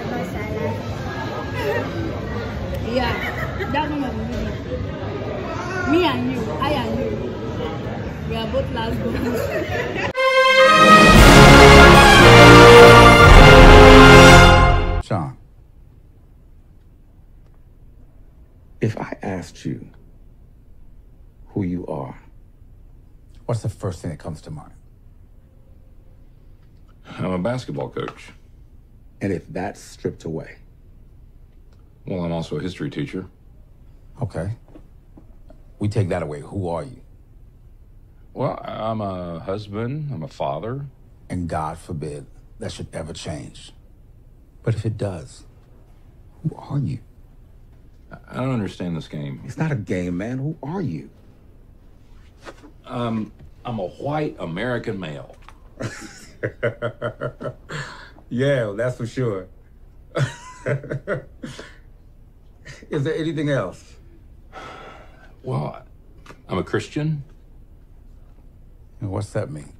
about Salah. Yeah, that one was me. Me and you, I and you. We are both last born. Sean, if I asked you who you are, what's the first thing that comes to mind? I'm a basketball coach. And if that's stripped away, Well, I'm also a history teacher. okay, we take that away. Who are you? Well, I'm a husband, I'm a father. And God forbid that should ever change. But if it does, who are you? I don't understand this game. It's not a game, man. Who are you? Um, I'm a white American male. Yeah, that's for sure. Is there anything else? Well, I'm a Christian. And what's that mean?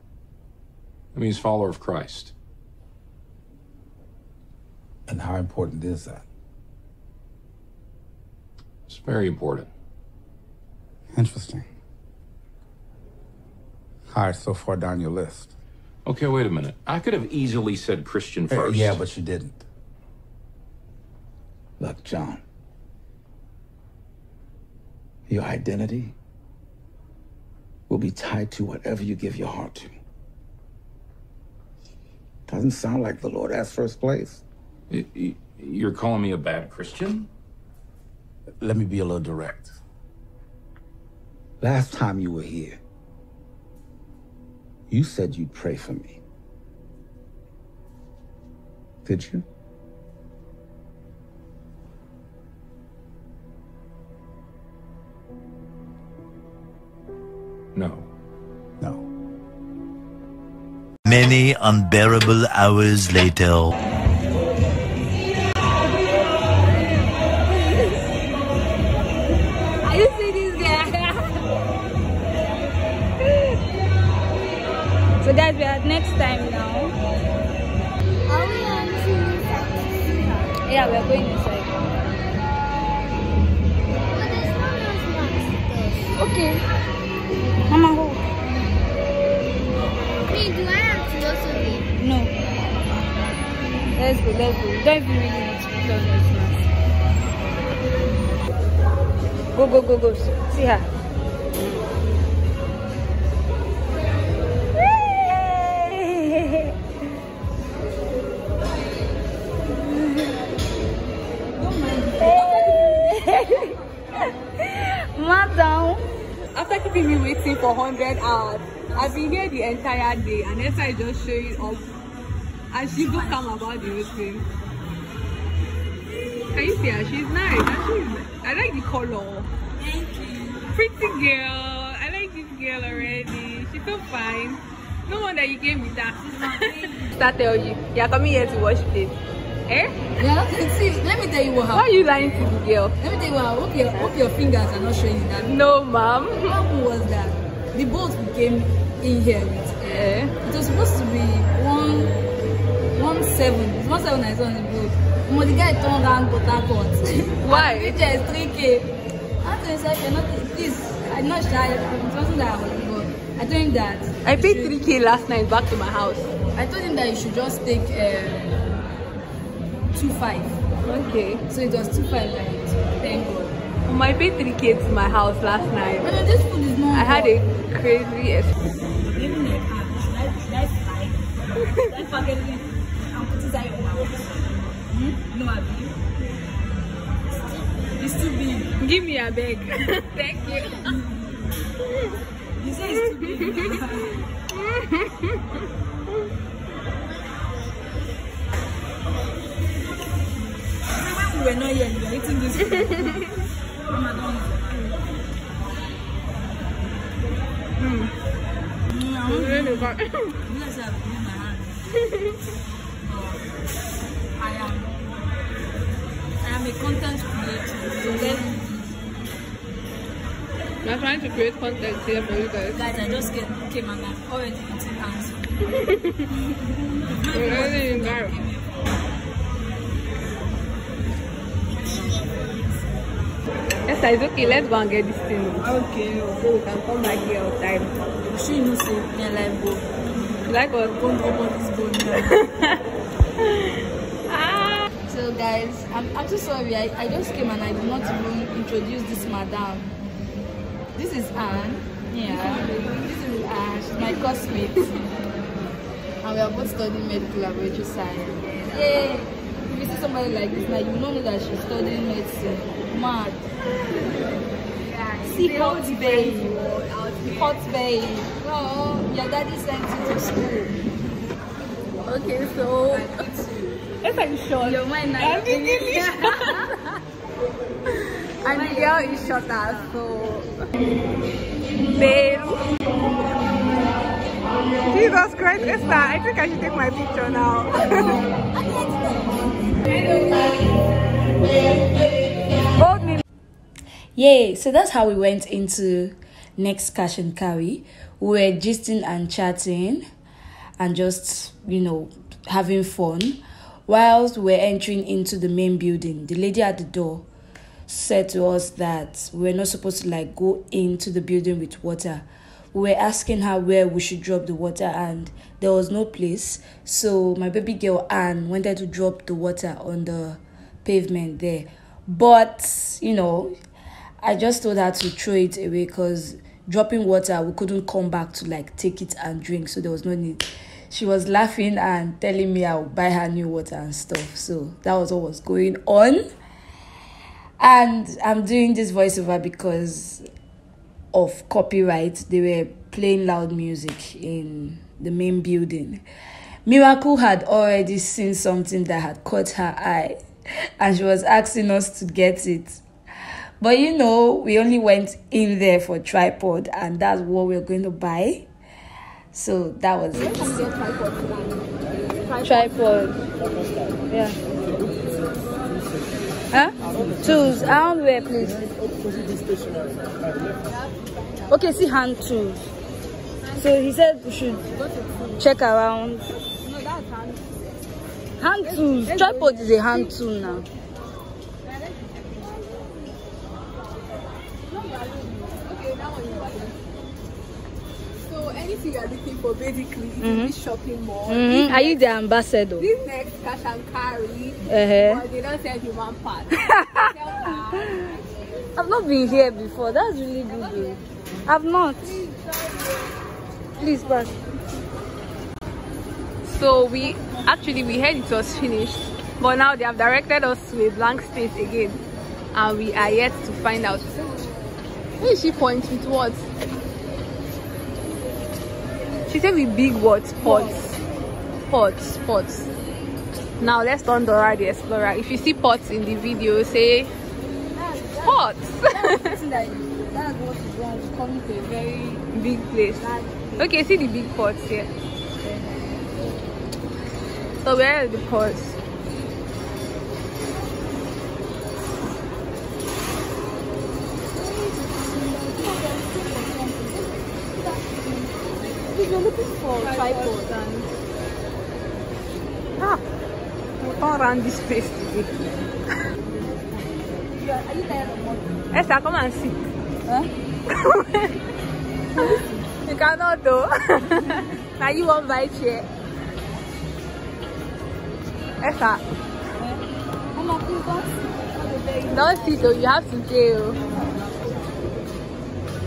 It means follower of Christ. And how important is that? It's very important. Interesting. All right, so far down your list. Okay, wait a minute. I could have easily said Christian Uh, first. yeah, but you didn't. Look, John. Your identity will be tied to whatever you give your heart to. Doesn't sound like the Lord has first place. You're calling me a bad Christian? Let me be a little direct. Last time you were here, you said you'd pray for me. Did you? No. No. Many unbearable hours later. Go, let's go. Don't even really need to. Go, go, go, go. See her. Madam. After keeping me waiting for 100 hours, I've been here the entire day and Esther is just showing up. She's so calm about the whole thing. Can you see her? She's nice. She's, I like the color. Thank you. Pretty girl. I like this girl already. She's so fine. No wonder you gave me that. Start tell you. You're coming here to wash this. eh? Yeah, see, let me tell you what happened. Why are you lying to the girl? Let me tell you what happened. Hope your, hope your fingers are not showing you that. No, ma'am. What happened was that the boat we came in here with, Eh? it was supposed to be one seven. It's one seven I saw on the boat. But the guy turned around Port Harcourt. Why? The picture is 3K. I told him, sir, you're not, please, I'm not shy. It wasn't that I was but I told him that. I paid should- 3k last night back to my house. I told him that you should just take um, two five. Okay. So it was two five like thank God. Um, I paid 3k to my house last night. But no, this food is not. I had a crazy ex- It's too big. Give me a bag. Thank you. You say it's too big. we were not here, you were eating this. Mama, don't. Mm, I won't Really got- do this, I'm trying to create content here for you guys. Guys, I just came and I'm already eating already. Yes, it's okay. Let's go and get this thing. Okay. So we can come back here on time. Like, what? Guys, I'm, I'm so sorry. I, I just came and I did not even introduce this madam. This is Anne. Yeah. This is Anne. She's my classmate. and we are both studying medical laboratory science. Yay! If you see somebody like this now, you know that she's studying medicine. Mad. See hot babe. Hot babe. No, your daddy sent you to school. Okay, so it's like short. Your mind now. I'm thinking and the girl is shorter, so babe. Jesus Christ, Esther, I think I should take my picture now. Hold me. Yay! So that's how we went into next cash and carry. We were gisting and chatting and just, you know, having fun. Whilst we were entering into the main building, the lady at the door said to us that we were not supposed to like go into the building with water. We were asking her where we should drop the water and there was no place. So my baby girl Anne wanted to drop the water on the pavement there. But, you know, I just told her to throw it away because dropping water, we couldn't come back to like take it and drink, so there was no need. She was laughing and telling me I would buy her new water and stuff. So that was what was going on. And I'm doing this voiceover because of copyright. They were playing loud music in the main building. Miracle had already seen something that had caught her eye and she was asking us to get it. But you know, we only went in there for tripod and that's what we are going to buy. So that was it. Tripod. Yeah. Huh? Tools. Hand where, please. Okay, see hand tools. So he said we should check around. Hand tools. Tripod is a hand tool now. So anything you're looking for basically is in this shopping mall. Mhm. Are you the ambassador? This next cash and carry, Uh-huh. but they don't sell parts. They sell. I've not been here before. That's really good. though. I've not. Please pass. So we actually we heard it was finished, but now they have directed us to a blank space again, and we are yet to find out. Where is she point with what? She said with big words, pots, pots, pots. Now let's turn Dora the Explorer. If you see pots in the video, say pots. That's what is wrong. It's coming to a very big place. Okay, see the big pots here. So where are the pots? You're looking for tripod and Ah, we'll come around this place today. you are, you tired of walking? Esther, come and sit. Huh? You cannot though. now you won't buy chair. Esther, don't sit. though, you have to oh.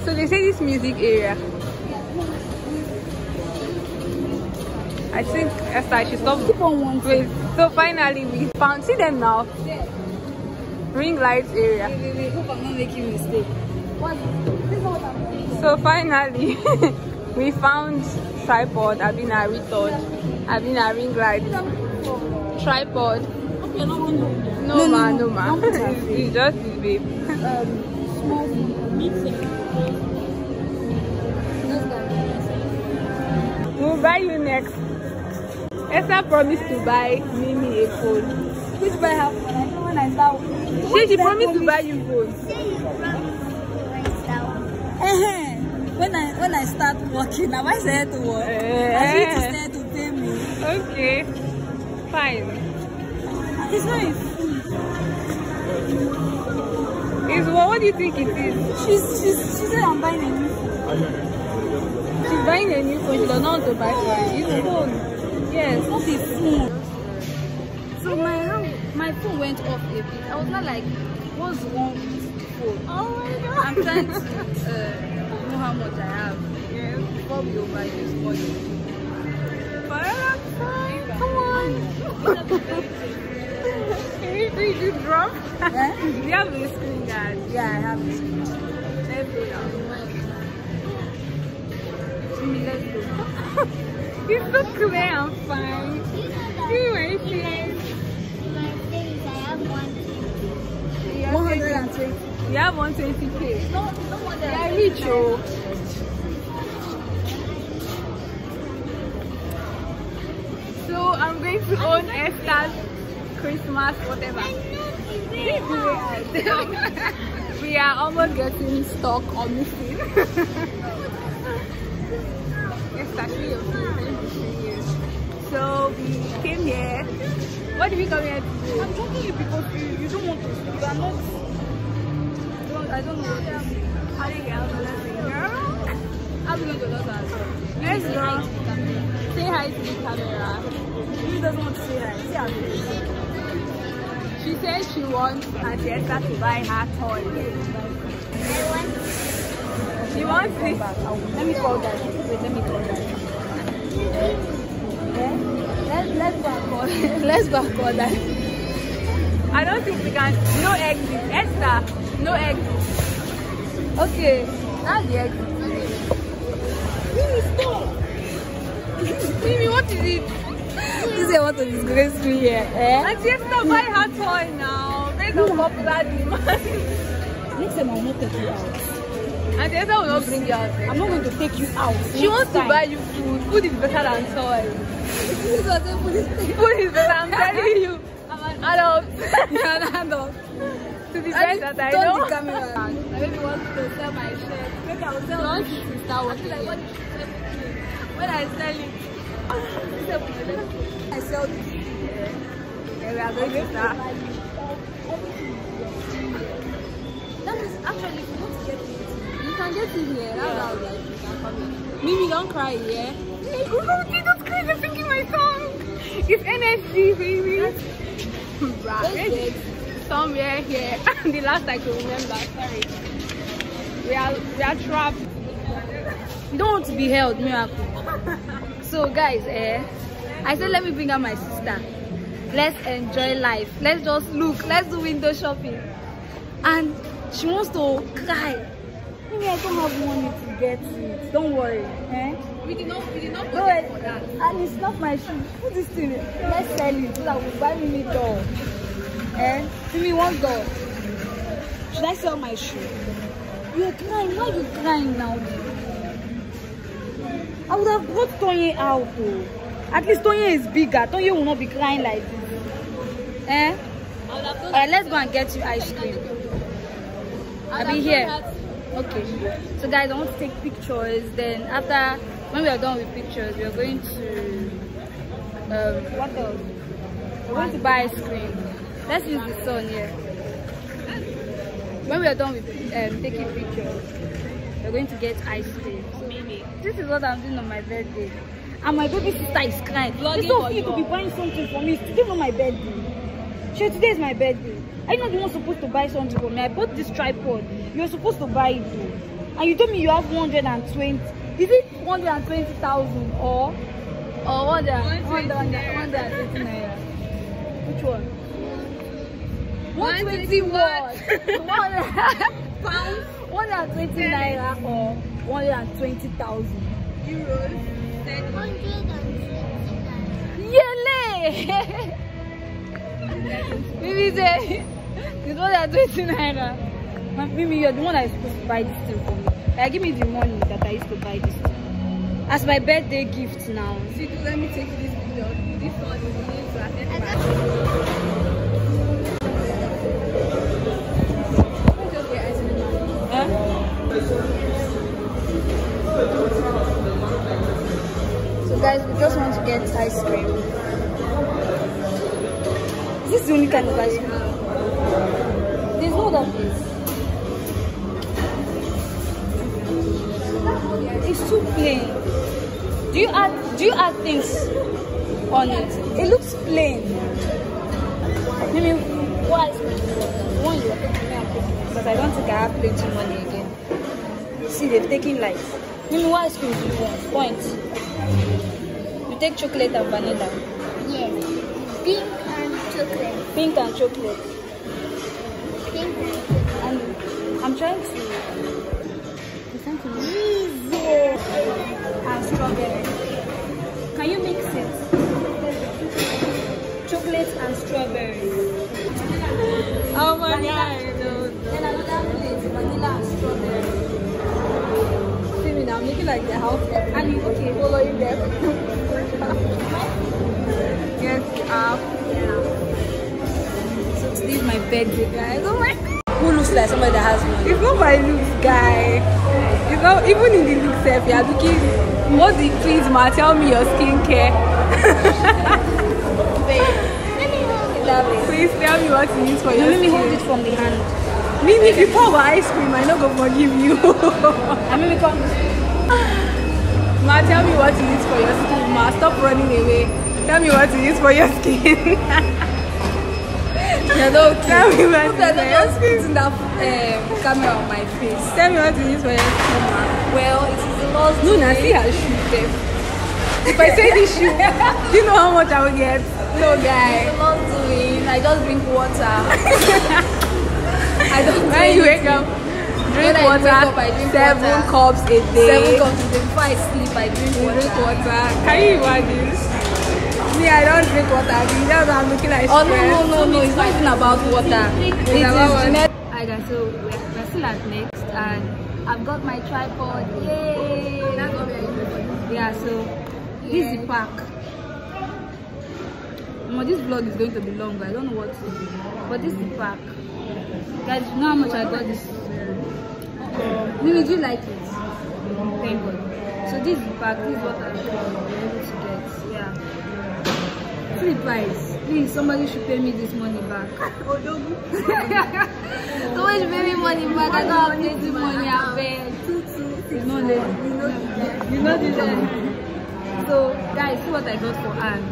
So they say this music area. I think Esther should stop. Keep on one Wait, so finally we found, see them now. Ring lights area. Wait, wait, wait. Hope I'm not making a mistake. What? This is what I'm doing. So finally, we found tripod. I've been a retort. I've been a ring light. Tripod. Okay, no, no, no. No, No, no, man, no. no, man. Don't put that. it's just this babe. Um, small phone. Big thing. Just that. We'll buy you next. Esther promised to buy Mimi a phone. Which buy her phone? I know when I start. She, she promised to buy you phone. When I when I start working, am I said to work? I need to Eh. start to pay me. Okay. Fine. It's not a food. It's what? What do you think it is? She's, she's, she said I'm buying a new phone. She's buying a new phone. She does not want to buy phone. It's phone. Yes. Not a phone. So my hand, my phone went off a bit. I was not like, what's wrong with the phone? Oh my god. I'm trying to uh, know how much I have before we overuse money. But I'm fine. Come on. Can you do you drop? Eh? Do you have a screen guard? Yeah, I have this. Let's go now. Jimmy, let's go. It's so clear and fine. See my face. I have one. You have 120. You have 120k. No, no more You are rich, oh. So I'm going to own Esther's Christmas whatever. we are almost getting stuck on this Esther, your face. Let me. So we came here. What did we come here to do? I'm talking you because you, you don't want to. You are not. don't, I don't know what to say. I do that thing, girl. I'm going to do that. Let's go. Say hi to the camera. Who doesn't want to say hi? See how it is. She said she wants Auntie Esther to buy her toy. She wants it. Let me call that. Let's, go and Let's go and. I don't think we can. No exit. Esther, no exit. Okay. That's the exit. Mimi, what is it? This is what to disgrace me here. Eh? Auntie Esther, buy her toy now. Based on popular demand. Next time I will not take you out. Auntie Esther will not bring you out. I'm not going to take you out. She wants to buy you food. Food is better than toys. This is what I put Food is better, I'm telling you. I'm an adult. You're an adult. to the best that I know. the camera. I really want to sell my shirt. Maybe I will tell Once you. you start working here. what- When I sell it, I sell this. yeah, we are going to start. That is actually, if you want to get it, You can get in here. Like can. Mimi, don't cry, yeah? Oh, Jesus Christ, I'm singing my song. It's NSG, baby. right. Somewhere here. the last I could remember. Sorry. We are we are trapped. You don't want to be held, miracle. so, guys, eh, I said, let me bring out my sister. Let's enjoy life. Let's just look. Let's do window shopping. And she wants to cry. Maybe I don't have money to get it. Don't worry. Eh? We did not we did not Go ahead. And it's not my shoe. Put this thing. Let's sell it so that we'll buy me doll. Eh? Give me one doll. Should I sell my shoe? You're crying. Why are you crying now? I would have brought Tonye out. Oh. At least Tonye is bigger. Tonye will not be crying like this. Eh? Alright, let's go and get you ice cream. I'll be here. Okay. So guys, I want to take pictures. Then after, when we are done with pictures, we are going to um, what else? We're going to buy ice cream. Let's use the sun here. When we are done with um, taking pictures, we're going to get ice cream. So maybe this is what I'm doing on my birthday. And my baby sister is crying. It's so cute to be buying something for me. It's not my birthday. Sure, today is my birthday. I'm not the one supposed to buy something for me. I bought this tripod. You're supposed to buy it too. And you told me you have 120. Is it 120,000 or or 120 120 naira? Which one? 120 what? Pounds? 120 naira or 120,000? Euros. Yele! Mimi say, it's more than 20 naira. Mimi, you're the one that is supposed to buy this thing for me. Like, give me the money that I used to buy this thing. As my birthday gift now. See, let me take this video. This one is going to attend So guys, we just want to get ice cream the only kind of ice cream. There's no other place. It's too plain. Do you add do you add things on it? It looks plain. Maybe what one you but I don't think I have plenty of money again. See they've taken lights. Maybe what ice cream do you want? Point. You take chocolate and vanilla. Yes. Pink Pink and chocolate. Pink and chocolate. I'm trying to listen to me. And strawberry. Can you mix it? Chocolate and strawberry. Oh my Vanilla. god. No, Then another plate, vanilla and strawberry. See me now, I'm looking like the house. And you okay? following them. yes, uh, So today is my birthday, guys. Oh my Who looks like somebody that has money? it's not my looks, guy. It's not even in the look self. Eh, you are looking. What the please, ma? Tell me your skincare. Please tell me what you use for You your let me skin. hold it from the hand. Mimi, if you pour my ice cream, I'm not going to forgive you. And maybe come. ma, tell me what you use for your skin. Ma, stop running away. Tell me what you use for your skin. You're not okay. tell me what you Hope use you're for not your just skin. putting that um, camera on my face. Tell me what you use for your ma. Well, it is the Lord's No, now see her shoe there. If I say this shoe, do you know how much I will get? No, guy. It's the Lord's doing. I just drink water. I don't When you wake up, drink When I water, wake up, I drink seven water. cups a day. Seven cups a day. Before I sleep, I drink water. drink water. Can you imagine? Me, I don't drink water. You know that I'm looking like Oh no stress. no no no! It's not even about water. It is about genetic. Hi guys, so we're, still at next, and I've got my tripod. Yay! That's what we're using. Yeah, so this is the pack. No, this vlog is going to be long. I don't know what to do, but this is the pack. Guys, you know how much I got this? Mimi, do you like it? Thank God. So this is the pack. This is what I was able to get. Yeah. The price. Please, somebody should pay me this money back. somebody should pay me money back. I don't have plenty money. I beg. It's not late. You know this. So, guys, see what I got for Anne.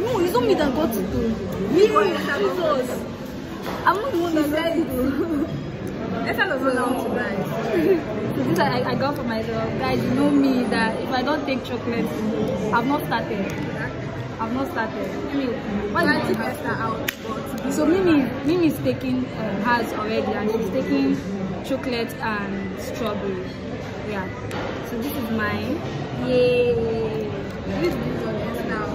No, it's not me that got it. Me, Jesus. I'm not the one that got it. though. Let's have a to. So this I, I got for myself. Guys, you know me that if I don't take chocolate, I've not started. I've not started. Mimi, what Try is to test her out. But So Mimi, Mimi is taking um, hers already, and she's taking chocolate and strawberry. Yeah. So this is mine. Yay! this is on now.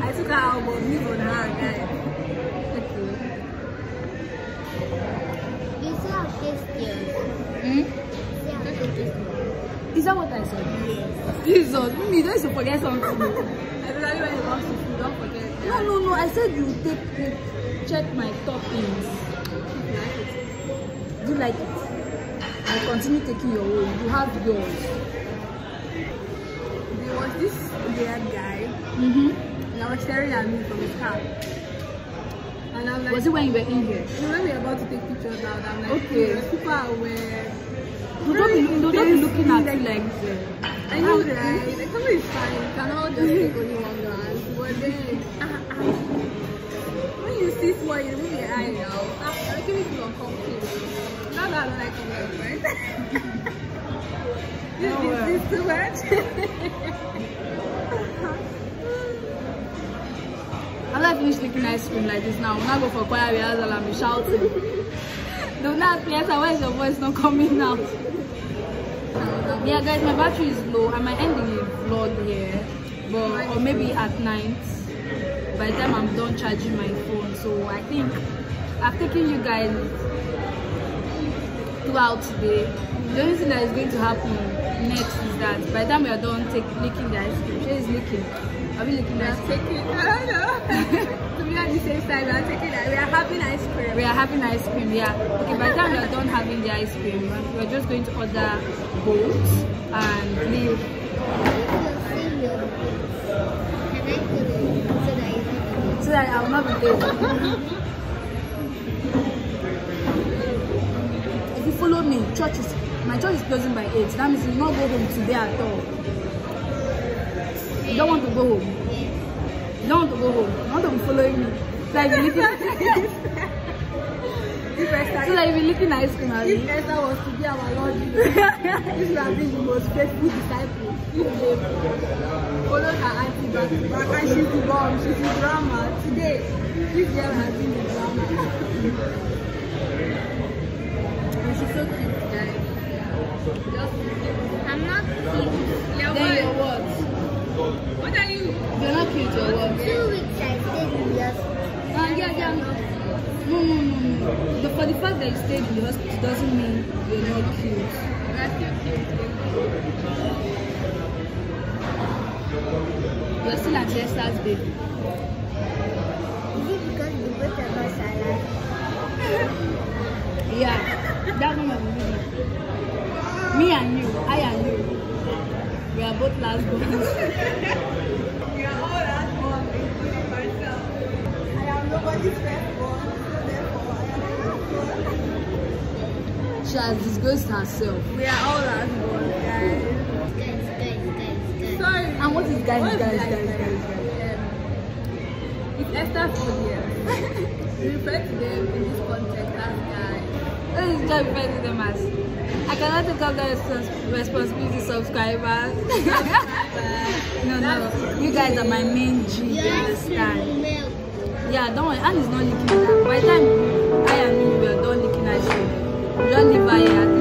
I took her out, but leave on her, guys. Okay. You see how tasty it is? Hmm? See how tasty it is? That what I said? Jesus, Mimi, don't you forget something. Especially when it comes to food, don't forget. no, no, no. I said you take, you check my toppings. Do you like it? I continue taking your own. You have yours. There was this weird guy, Mm-hmm. and I was staring at me from his car. And I'm like, Was it when you were in here? you know, when we were about to take pictures out, I'm like, Okay. you're super aware. You don't be, you don't be looking at you like I know, right? Like, is fine. You cannot just take only one Ah, ah. when you see small, you move your eye now. Ah, you're making me feel uncomfortable. Not that I don't like coming right? this, Oh, this, well. too much. I finish licking ice cream like this now, when I go for choir rehearsal and be shouting. Do not yes, why is your voice not coming out? Yeah guys, my battery is low. I might end the vlog here. But or maybe at night. By the time I'm done charging my phone. So I think I've taken you guys throughout today. The only thing that is going to happen next is that by the time we are done take, licking the ice cream, she is licking. Are we licking the ice cream? taking, I don't know. to be at the same time, we are taking, we are having ice cream. We are having ice cream, yeah. Okay, by the time we are done having the ice cream, we're just going to order boats and leave. So that I So that I can will not if you follow me, church is My church is closing by 8. That means you not go home today at all. You don't want to go home. You don't want to go home. You want to be following me. Like If Esther, So like you're licking ice cream at if. Esther was to be our Lord, this would have been the most faithful disciple. If they followed her auntie back to back and she's the bomb, she's the drama. Today, this girl has been the drama. and she's so cute, guys. Just I'm not cute. yeah, Then you're what? what? What are you? You're not cute, you're what? Two weeks I stayed in the hospital. Uh, yeah, yeah. No, no, no, no. But for the fact that you stayed in the hospital doesn't mean you're not cute. That's still cute. You're still ancestors, baby. Is it because the both of us are alive? Yeah, that's one of the. Me and you, I and you, we are both last born. We are all at one, including myself. I am nobody's firstborn, so therefore I am firstborn. She has disgraced herself. We are all at one, guys. Guys, guys, guys, guys. Sorry. And what is guys, What is guys, guys, guys, guys, guys, Um, If Esther's audience, we refer to them in this context as guys. This is just refer to them as. I cannot take up the respons- responsibility, subscribers. no, no, you guys are my main G. You understand? cream will melt. Yeah, don't worry. Anne is not leaking now. By the time you John Divine